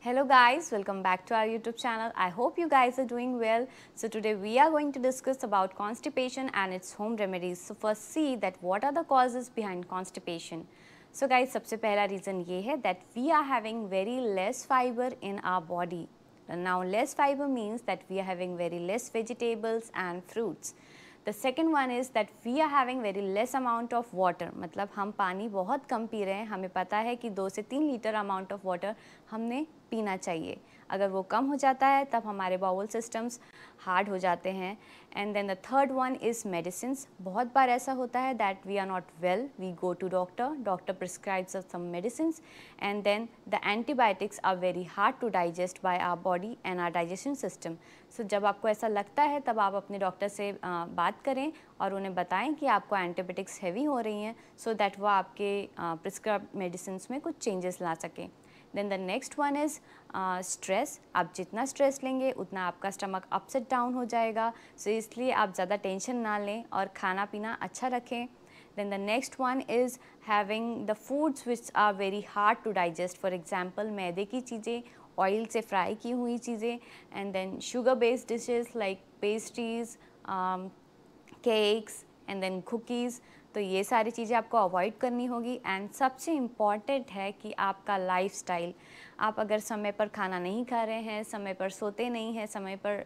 Hello guys, welcome back to our YouTube channel. I hope you guys are doing well. So today we are going to discuss about constipation and its home remedies. So first see that what are the causes behind constipation. So guys, सबसे पहला reason ये है that we are having very less fiber in our body. Now less fiber means that we are having very less vegetables and fruits. The second one is that we are having very less amount of water मतलब हम पानी बहुत कम P रहे हैं हमें पता है कि दो से तीन लीटर अमाउंट ऑफ़ वाटर हमने पीना चाहिए। अगर वो कम हो जाता है, तब हमारे बाउल सिस्टम्स हार्ड हो जाते हैं। And then the third one is medicine बहुत बार ऐसा होता है that we are not well we go to doctor doctor prescribes some medicine and then the antibiotics are very hard to digest by our body and our digestion system so जब आपको ऐसा लगता है, तब आप अपने डॉक्टर से बात करें और उन्हें बताएँ कि आपको एंटीबायोटिक्स हैवी हो रही हैं सो दैट वो आपके प्रिस्क्राइब मेडिसिन में कुछ चेंजेस ला सकें। Then the next one is stress आप जितना स्ट्रेस लेंगे, उतना आपका स्टमक अपसेट डाउन हो जाएगा। सो so इसलिए आप ज़्यादा टेंशन ना लें और खाना पीना अच्छा रखें। Then the next one is having the foods which are very hard to digest for example मैदे की चीज़ें ऑयल से फ्राई की हुई चीज़ें and then sugar based dishes like pastries cakes and then cookies तो ये सारी चीज़ें आपको अवॉइड करनी होगी एंड सबसे इंपॉर्टेंट है कि आपका लाइफस्टाइल आप अगर समय पर खाना नहीं खा रहे हैं, समय पर सोते नहीं हैं, समय पर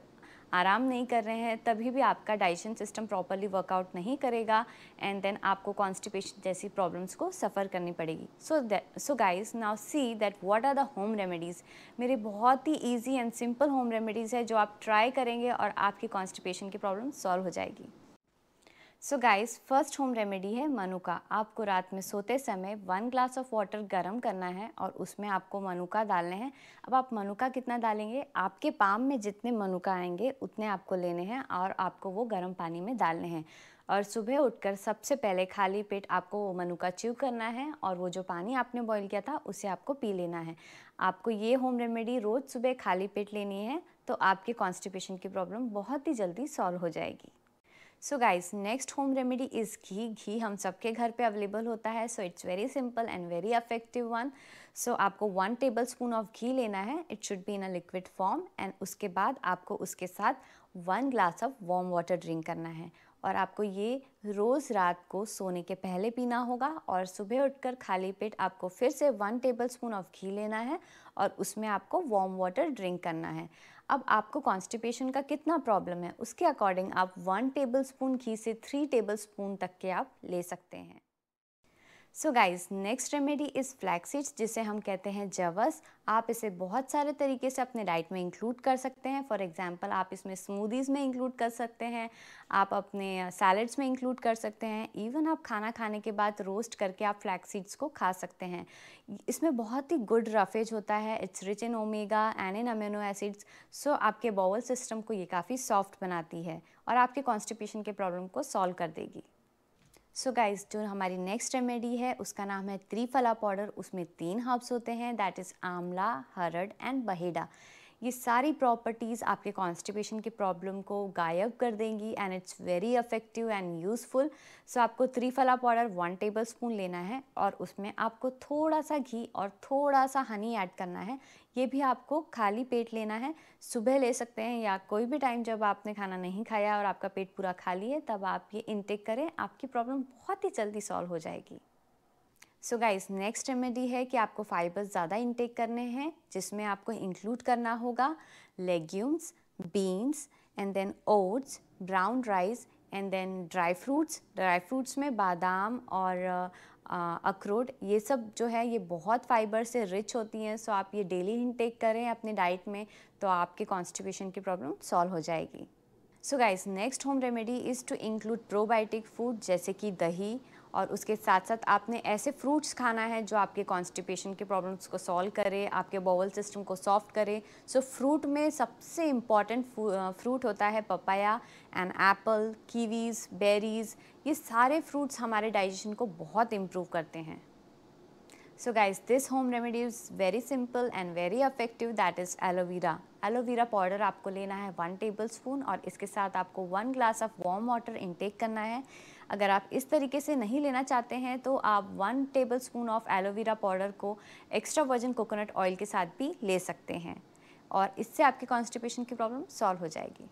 आराम नहीं कर रहे हैं, तभी भी आपका डाइजेशन सिस्टम प्रॉपरली वर्कआउट नहीं करेगा एंड देन आपको कॉन्स्टिपेशन जैसी प्रॉब्लम्स को सफ़र करनी पड़ेगी। So so guys now see that what are the home remedies मेरी बहुत ही easy and simple home remedies है जो आप ट्राई करेंगे और आपकी कॉन्स्टिपेशन की प्रॉब्लम सॉल्व हो जाएगी। So guys first home remedy है मनुका। आपको रात में सोते समय वन ग्लास ऑफ़ वाटर गर्म करना है और उसमें आपको मनुका डालने हैं। अब आप मनुका कितना डालेंगे? आपके पाम में जितने मनुका आएँगे, उतने आपको लेने हैं और आपको वो गर्म पानी में डालने हैं। और सुबह उठकर सबसे पहले खाली पेट आपको वो मनुका च्यू करना है और वो जो पानी आपने बॉईल किया था, उसे आपको पी लेना है। आपको ये होम रेमेडी रोज़ सुबह खाली पेट लेनी है तो आपके कॉन्स्टिपेशन की प्रॉब्लम बहुत ही जल्दी सॉल्व हो जाएगी। So guys next home remedy is ghee घी हम सबके घर पे अवेलेबल होता है so it's very simple and very effective one so आपको one tablespoon of ghee लेना है it should be in a liquid form and उसके बाद आपको उसके साथ one glass of warm water drink करना है। और आपको ये रोज़ रात को सोने के पहले पीना होगा और सुबह उठकर खाली पेट आपको फिर से one tablespoon of ghee लेना है और उसमें आपको वार्म वाटर ड्रिंक करना है। अब आपको कॉन्स्टिपेशन का कितना प्रॉब्लम है, उसके अकॉर्डिंग आप वन टेबल स्पून घी से थ्री टेबल स्पून तक के आप ले सकते हैं। So guys next remedy is flaxseeds जिसे हम कहते हैं जवस आप इसे बहुत सारे तरीके से अपने डाइट में इंक्लूड कर सकते हैं। फॉर एग्जांपल आप इसमें स्मूदीज़ में इंक्लूड कर सकते हैं। आप अपने सैलड्स में इंक्लूड कर सकते हैं। इवन आप खाना खाने के बाद रोस्ट करके आप फ्लैक्सीड्स को खा सकते हैं। इसमें बहुत ही गुड रफेज होता है। It's rich in omega and in amino acids so आपके बॉवल सिस्टम को ये काफ़ी सॉफ्ट बनाती है और आपके कॉन्स्टिपेशन के प्रॉब्लम को सॉल्व कर देगी। सो गाइज़ जो हमारी नेक्स्ट रेमेडी है, उसका नाम है त्रिफला पाउडर। उसमें तीन हर्ब्स होते हैं दैट इज़ आंवला, हरड एंड बहेडा। ये सारी प्रॉपर्टीज़ आपके कॉन्स्टिपेशन की प्रॉब्लम को गायब कर देंगी and it's very effective and useful so आपको triphala powder one tablespoon लेना है और उसमें आपको थोड़ा सा घी और थोड़ा सा हनी ऐड करना है। ये भी आपको खाली पेट लेना है। सुबह ले सकते हैं या कोई भी टाइम जब आपने खाना नहीं खाया और आपका पेट पूरा खाली है, तब आप ये इनटेक करें। आपकी प्रॉब्लम बहुत ही जल्दी सॉल्व हो जाएगी। सो गाइस नेक्स्ट रेमेडी है कि आपको फाइबर्स ज़्यादा इंटेक करने हैं, जिसमें आपको इंक्लूड करना होगा legumes beans and then oats brown rice and then dry fruits dry fruits में बादाम और अखरोट, ये सब जो है, ये बहुत फाइबर से रिच होती हैं। सो आप ये डेली इंटेक करें अपने डाइट में तो आपके कॉन्स्टिपेशन की प्रॉब्लम सॉल्व हो जाएगी। So guys next home remedy is to include probiotic food जैसे कि दही और उसके साथ साथ आपने ऐसे फ्रूट्स खाना है जो आपके कॉन्स्टिपेशन के प्रॉब्लम्स को सॉल्व करे आपके बॉवल सिस्टम को सॉफ्ट करे। सो so, फ्रूट में सबसे इंपॉर्टेंट फ्रूट होता है papaya and apple kiwis berries ये सारे फ्रूट्स हमारे डाइजेशन को बहुत इम्प्रूव करते हैं। So guys this home remedy is very simple and very effective that is aloe vera aloe vera powder आपको लेना है वन टेबल स्पून और इसके साथ आपको one glass of warm water intake करना है। अगर आप इस तरीके से नहीं लेना चाहते हैं तो आप one tablespoon of aloe vera powder को एक्स्ट्रा वर्जन कोकोनट ऑयल के साथ भी ले सकते हैं। और इससे आपकी कॉन्स्टिपेशन की प्रॉब्लम सॉल्व हो जाएगी।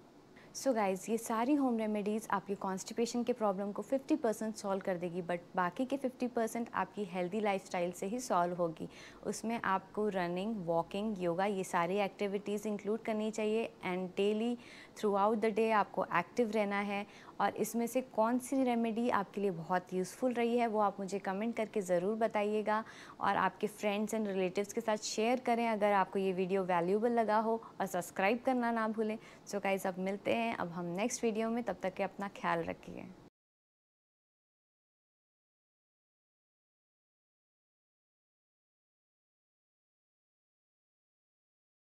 सो so गाइज़ ये सारी होम रेमेडीज़ आपकी कॉन्स्टिपेशन के प्रॉब्लम को 50 परसेंट सॉल्व कर देगी बट बाकी के 50 परसेंट आपकी हेल्दी लाइफस्टाइल से ही सॉल्व होगी। उसमें आपको रनिंग वॉकिंग योगा ये सारी एक्टिविटीज़ इंक्लूड करनी चाहिए and daily throughout the day आपको एक्टिव रहना है और इसमें से कौन सी रेमेडी आपके लिए बहुत यूज़फुल रही है, वो आप मुझे कमेंट करके ज़रूर बताइएगा और आपके फ्रेंड्स एंड रिलेटिव्स के साथ शेयर करें अगर आपको ये वीडियो वैल्यूबल लगा हो और सब्सक्राइब करना ना भूलें। सो गाइज़ अब मिलते हैं, अब हम नेक्स्ट वीडियो में, तब तक के अपना ख्याल रखिए।